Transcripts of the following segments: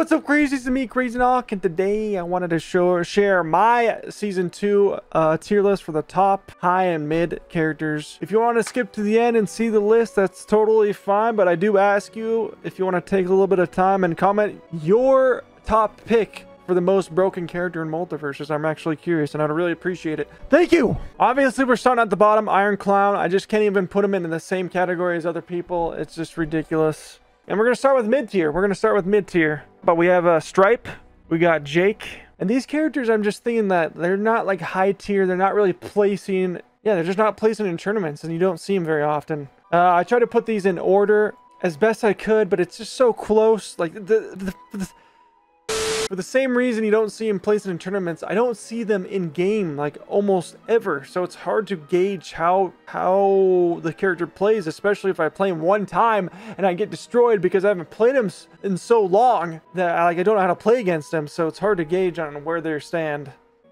what's up, crazies? It's me, CrazyNoc, and today I wanted to show share my season two uh, tier list for the top, high, and mid characters. If you want to skip to the end and see the list, that's totally fine. But I do ask you if you want to take a little bit of time and comment your top pick for the most broken character in MultiVersus. I'm actually curious and I'd really appreciate it. Thank you! Obviously, we're starting at the bottom. Iron Clown. I just can't even put him in the same category as other people. It's just ridiculous. And we're going to start with mid tier. We're going to start with mid tier. But we have a uh, Stripe. We got Jake. And these characters, I'm just thinking that they're not like high tier. They're not really placing. Yeah, they're just not placing in tournaments and you don't see them very often. Uh, I try to put these in order as best I could, but it's just so close. Like the, the, the for the same reason you don't see him placed in tournaments, I don't see them in game like almost ever. So it's hard to gauge how how the character plays, especially if I play him one time and I get destroyed because I haven't played him in so long that I, like I don't know how to play against him. So it's hard to gauge on where they stand.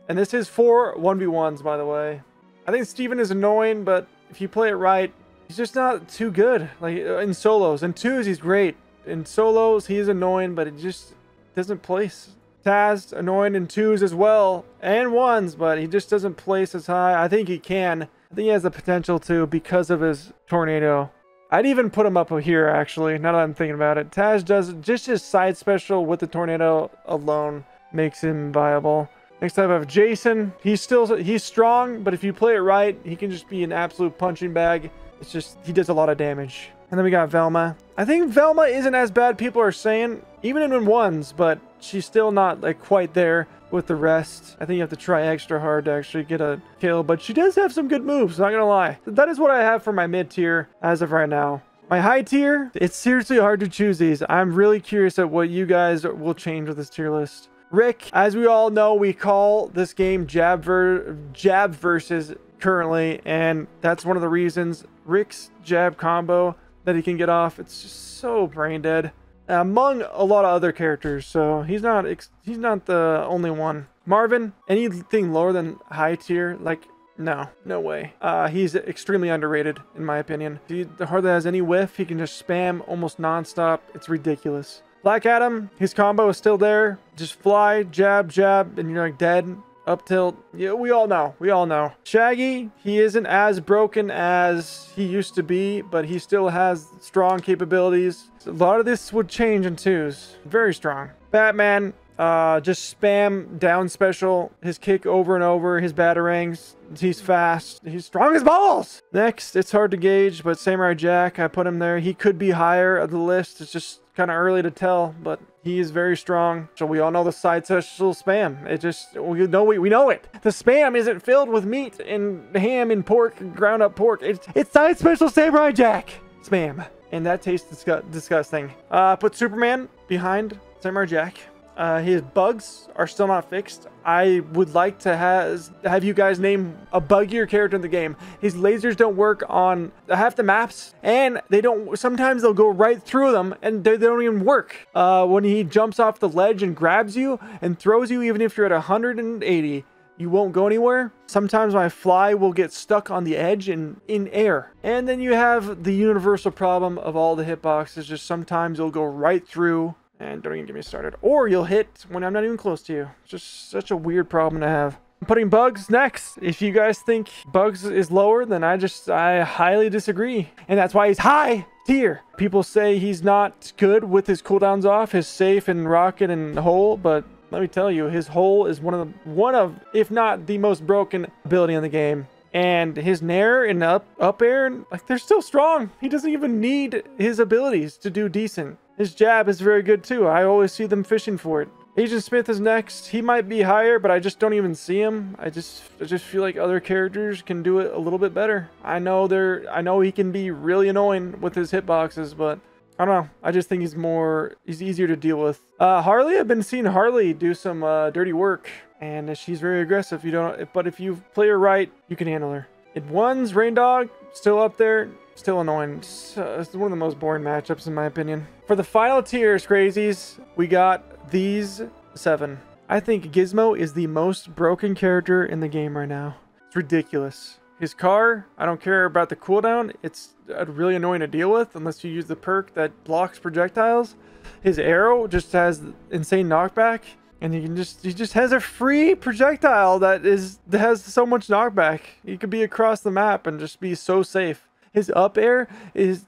And this is four 1v1s, by the way. I think Steven is annoying, but if you play it right, he's just not too good. Like uh, in solos. In twos, he's great. In solos, he's annoying, but it just doesn't place. Taz annoying in twos as well and ones, but he just doesn't place as high. I think he can. I think he has the potential to because of his tornado. I'd even put him up here actually. Now that I'm thinking about it, Taz does just his side special with the tornado alone makes him viable. Next up, I have Jason. He's still he's strong, but if you play it right, he can just be an absolute punching bag. It's just he does a lot of damage. And then we got Velma. I think Velma isn't as bad people are saying, even in ones, but she's still not like quite there with the rest. I think you have to try extra hard to actually get a kill, but she does have some good moves, not gonna lie. That is what I have for my mid tier as of right now. My high tier, it's seriously hard to choose these. I'm really curious at what you guys will change with this tier list. Rick, as we all know, we call this game jab, ver jab versus currently, and that's one of the reasons Rick's jab combo that he can get off. It's just so brain dead. Among a lot of other characters, so he's not he's not the only one. Marvin, anything lower than high tier, like no, no way. Uh, he's extremely underrated, in my opinion. He hardly has any whiff. He can just spam almost nonstop. It's ridiculous. Black Adam, his combo is still there. Just fly, jab, jab, and you're like dead up tilt. Yeah, we all know. We all know. Shaggy, he isn't as broken as he used to be, but he still has strong capabilities. A lot of this would change in twos. Very strong. Batman, uh, just spam down special, his kick over and over, his batarangs. He's fast. He's strong as balls. Next, it's hard to gauge, but Samurai Jack, I put him there. He could be higher of the list. It's just kind of early to tell, but he is very strong. So we all know the side special spam. It just, we know, we, we know it. The spam isn't filled with meat and ham and pork, ground up pork. It's, it's side special Samurai Jack spam. And that tastes disgu disgusting. Uh, put Superman behind Samurai Jack. Uh, his bugs are still not fixed. I would like to has, have you guys name a buggier character in the game. His lasers don't work on half the maps, and they don't. Sometimes they'll go right through them, and they, they don't even work. Uh, when he jumps off the ledge and grabs you and throws you, even if you're at 180, you won't go anywhere. Sometimes my fly will get stuck on the edge and in air. And then you have the universal problem of all the hitboxes. Just sometimes it'll go right through and don't even get me started. Or you'll hit when I'm not even close to you. It's just such a weird problem to have. I'm putting Bugs next. If you guys think Bugs is lower, then I just, I highly disagree. And that's why he's high tier. People say he's not good with his cooldowns off, his safe and rocket and hole, but let me tell you, his hole is one of the, one of, if not the most broken ability in the game. And his nair and up, up air, like they're still strong. He doesn't even need his abilities to do decent. His jab is very good too. I always see them fishing for it. Agent Smith is next. He might be higher, but I just don't even see him. I just I just feel like other characters can do it a little bit better. I know they're I know he can be really annoying with his hitboxes, but I don't know. I just think he's more he's easier to deal with. Uh, Harley, I've been seeing Harley do some uh, dirty work, and she's very aggressive. You don't, but if you play her right, you can handle her. It ones Reindog still up there. Still annoying. It's, uh, it's one of the most boring matchups in my opinion. For the final tiers, crazies, we got these seven. I think Gizmo is the most broken character in the game right now. It's ridiculous. His car, I don't care about the cooldown. It's really annoying to deal with unless you use the perk that blocks projectiles. His arrow just has insane knockback. And he can just he just has a free projectile that is that has so much knockback. He could be across the map and just be so safe. His up air is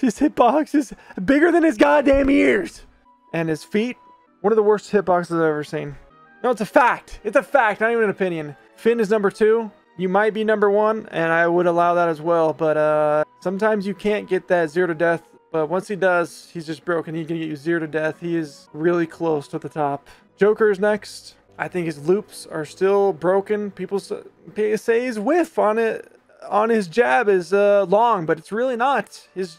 his hitbox is bigger than his goddamn ears. And his feet, one of the worst hitboxes I've ever seen. No, it's a fact. It's a fact, not even an opinion. Finn is number two. You might be number one, and I would allow that as well. But uh, sometimes you can't get that zero to death. But once he does, he's just broken. He can get you zero to death. He is really close to the top. Joker's next. I think his loops are still broken. People say his whiff on it on his jab is uh, long, but it's really not. His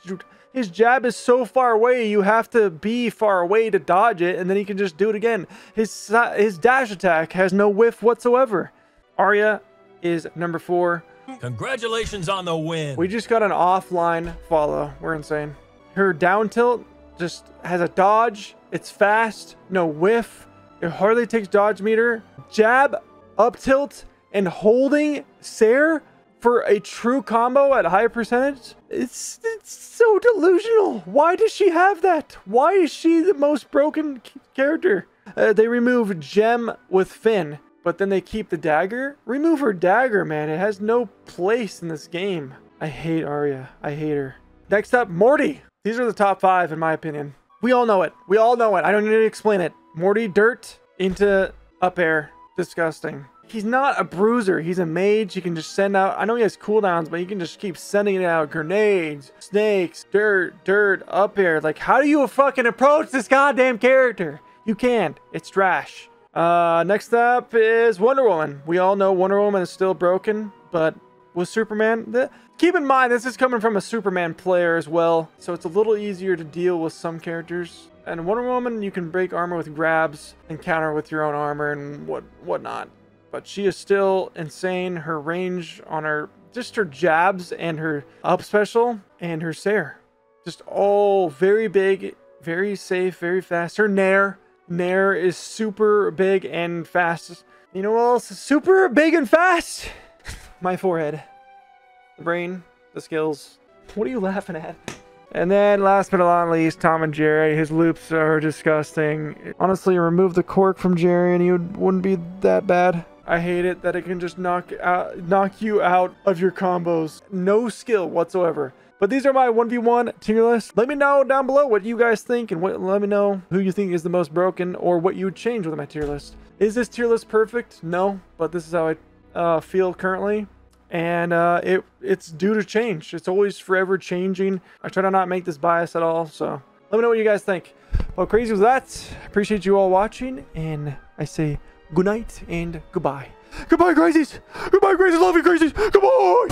his jab is so far away, you have to be far away to dodge it, and then he can just do it again. His his dash attack has no whiff whatsoever. Arya is number four. Congratulations on the win. We just got an offline follow. We're insane. Her down tilt just has a dodge. It's fast, no whiff. It hardly takes dodge meter. Jab, up tilt, and holding Sair for a true combo at high percentage. It's, it's so delusional. Why does she have that? Why is she the most broken character? Uh, they remove Gem with Finn, but then they keep the dagger. Remove her dagger, man. It has no place in this game. I hate Arya. I hate her. Next up, Morty. These are the top five, in my opinion. We all know it. We all know it. I don't need to explain it. Morty dirt into up air. Disgusting. He's not a bruiser. He's a mage. He can just send out. I know he has cooldowns, but he can just keep sending it out. Grenades, snakes, dirt, dirt, up air. Like, how do you fucking approach this goddamn character? You can't. It's trash. Uh, next up is Wonder Woman. We all know Wonder Woman is still broken, but with Superman, the, keep in mind this is coming from a Superman player as well, so it's a little easier to deal with some characters. And Wonder Woman, you can break armor with grabs and counter with your own armor and what whatnot. But she is still insane. Her range on her, just her jabs and her up special and her Sair. Just all very big, very safe, very fast. Her Nair, Nair is super big and fast. You know what else is super big and fast? My forehead. The brain, the skills. What are you laughing at? And then last but not least, Tom and Jerry. His loops are disgusting. Honestly, remove the cork from Jerry and he would, wouldn't be that bad. I hate it that it can just knock out, knock you out of your combos. No skill whatsoever. But these are my 1v1 tier list. Let me know down below what you guys think and what, let me know who you think is the most broken or what you would change with my tier list. Is this tier list perfect? No, but this is how I uh, feel currently and uh, it it's due to change. It's always forever changing. I try to not make this bias at all. So let me know what you guys think. Well, crazy was that. Appreciate you all watching, and I say good night and goodbye. Goodbye, crazies. Goodbye, crazies. Love you, crazies. Goodbye.